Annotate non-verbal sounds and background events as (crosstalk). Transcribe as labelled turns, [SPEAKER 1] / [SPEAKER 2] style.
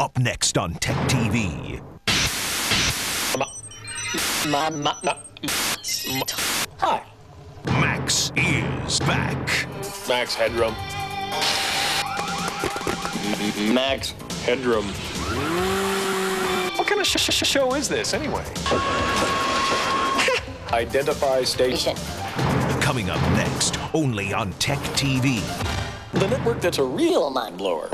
[SPEAKER 1] Up next on Tech TV.
[SPEAKER 2] Hi.
[SPEAKER 1] Max is back.
[SPEAKER 3] Max Headroom.
[SPEAKER 2] Max.
[SPEAKER 3] Headroom. What kind of sh- sh- show is this, anyway? (laughs) Identify station.
[SPEAKER 1] Coming up next, only on Tech TV.
[SPEAKER 2] The network that's a real mind blower.